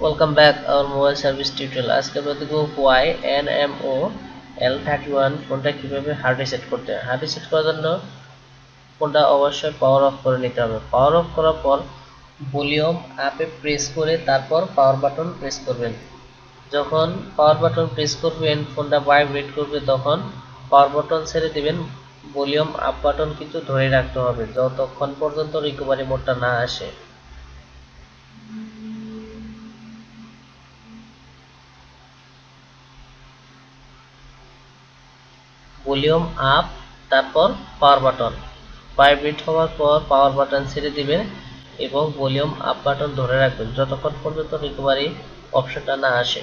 Welcome back our mobile service tutorial আজকে আমরা দেখব Y N M O L thirty one ফোনটা কীভাবে হার্ড রিসেট করতে হয়? হার্ড রিসেট করার জন্য ফোনটা অবশ্যই পাওয়ার অফ করে নিতে হবে। পাওয়ার অফ করার পর ভলিউম আপে প্রেস করে তারপর পাওয়ার বাটন প্রেস করবেন। যখন পাওয়ার বাটন প্রেস করবেন ফোনটা ভাইব্রেট করবে, তখন পাওয়ার বাটন ছেড়ে দিবেন। ভলিউম আপ বাটন কিন্তু ধরে রাখতে হবে। যতক্ষণ পর্যন্ত রিকভারি মোডটা না আসে। ভলিউম আপ, তারপর পাওয়ার বাটন ভাইব্রেট হওয়ার পর পাওয়ার বাটন ছেড়ে দিবেন এবং ভলিউম আপ বাটন ধরে রাখবেন। যতক্ষণ পর্যন্ত রিকভারি অপশনটা না আসে।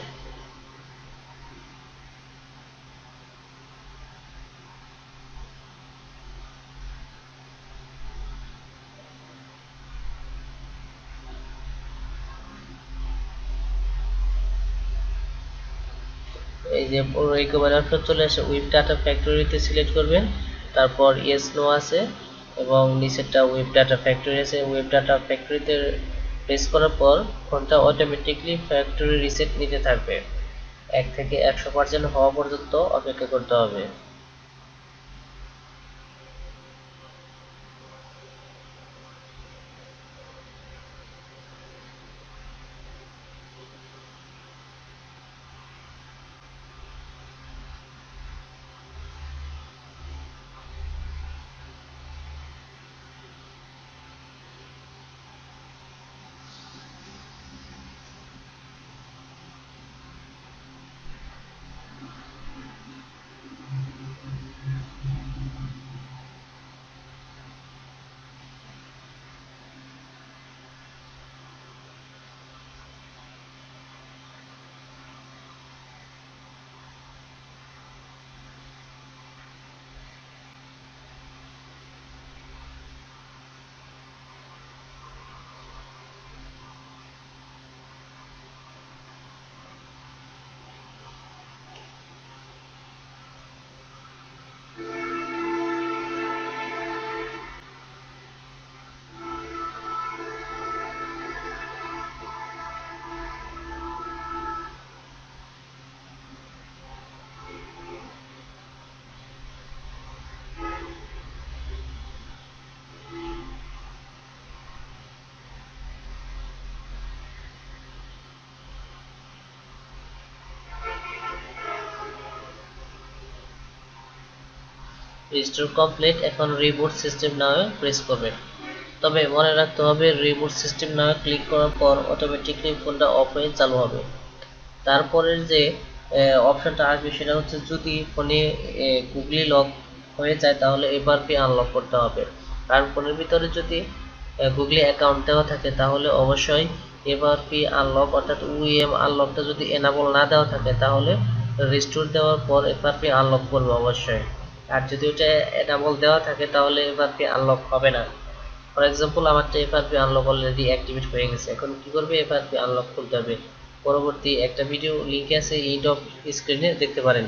এই যে রিকভারি অপশন চলে আসে উইব ডাটা ফ্যাক্টরিতে সিলেক্ট করবেন। তারপর ইয়েস নো আছে এবং নিচেরটা ওয়েব ডাটা ফ্যাক্টরি আছে। ওয়েব ডাটা ফ্যাক্টরিতে প্রেস করার পর ফোনটা অটোমেটিকলি ফ্যাক্টরি রিসেট নিতে থাকবে। এক থেকে একশো পার্সেন্ট হওয়া পর্যন্ত অপেক্ষা করতে হবে। রিস্টোর কমপ্লিট এখন রিবুট সিস্টেম নামে প্রেস করবেন তবে মনে রাখতে হবে রিবুট সিস্টেম নামে ক্লিক করার পর অটোমেটিকলি ফোনটা অফ হয়ে চালু হবে। তারপরের যে অপশনটা আসবে সেটা হচ্ছে যদি ফোনে গুগলি লক হয়ে যায় তাহলে এফআরপি আনলক করতে হবে? কারণ ফোনের ভিতরে যদি গুগলি অ্যাকাউন্ট দেওয়া থাকে তাহলে অবশ্যই এফআরপি আনলক অর্থাৎ উইএম আনলকটা যদি এনাবল না দেওয়া থাকে তাহলে রিস্টোর দেওয়ার পর এফআরপি আনলক করবে অবশ্যই। আর যদি ওটা এনাবল দেওয়া থাকে, তাহলে এফআরপি আনলক হবে না। ফর এক্সাম্পল আমারটা এফআরপি আনলক অলরেডি অ্যাক্টিভেট হয়ে গেছে। এখন কি করবে? এফআরপি আনলক করতে হবে। পরবর্তী একটা ভিডিও লিংক আছে, এই অফ স্ক্রিনে দেখতে পারেন।